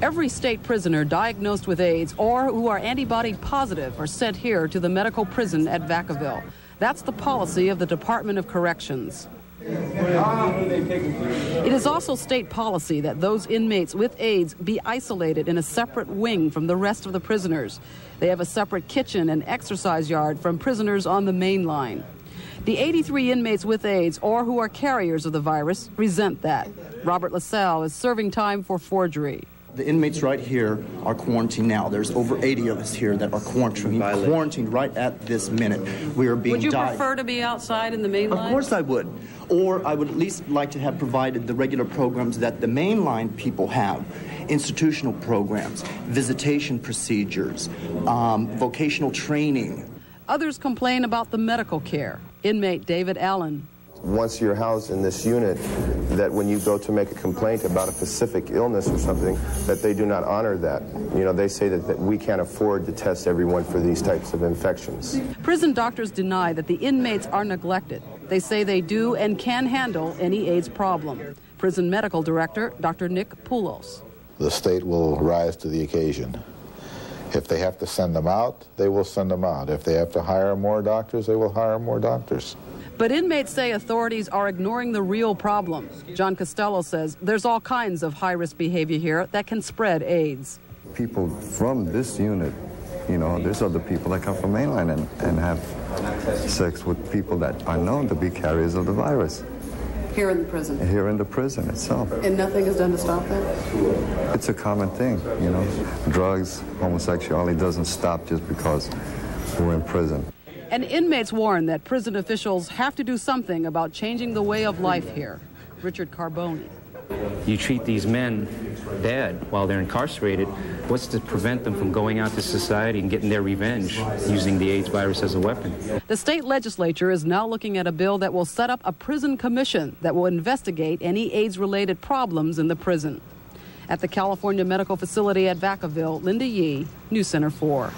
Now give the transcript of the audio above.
Every state prisoner diagnosed with AIDS or who are antibody positive are sent here to the medical prison at Vacaville. That's the policy of the Department of Corrections. It is also state policy that those inmates with AIDS be isolated in a separate wing from the rest of the prisoners. They have a separate kitchen and exercise yard from prisoners on the main line. The 83 inmates with AIDS or who are carriers of the virus resent that. Robert LaSalle is serving time for forgery. The inmates right here are quarantined now. There's over 80 of us here that are quarantined, quarantined right at this minute. We are being Would you died. prefer to be outside in the main Of course I would. Or I would at least like to have provided the regular programs that the mainline people have. Institutional programs, visitation procedures, um, vocational training. Others complain about the medical care. Inmate David Allen. Once you're housed in this unit, that when you go to make a complaint about a specific illness or something, that they do not honor that. You know, they say that, that we can't afford to test everyone for these types of infections. Prison doctors deny that the inmates are neglected. They say they do and can handle any AIDS problem. Prison medical director Dr. Nick Poulos. The state will rise to the occasion. If they have to send them out, they will send them out. If they have to hire more doctors, they will hire more doctors. But inmates say authorities are ignoring the real problem. John Costello says there's all kinds of high risk behavior here that can spread AIDS. People from this unit, you know, there's other people that come from mainline and, and have sex with people that are known to be carriers of the virus Here in the prison. here in the prison itself. And nothing is done to stop that? It's a common thing, you know. Drugs, homosexuality doesn't stop just because we're in prison. And inmates warn that prison officials have to do something about changing the way of life here. Richard Carboni. You treat these men bad while they're incarcerated. What's to prevent them from going out to society and getting their revenge using the AIDS virus as a weapon? The state legislature is now looking at a bill that will set up a prison commission that will investigate any AIDS related problems in the prison. At the California Medical Facility at Vacaville, Linda Yee, News Center 4.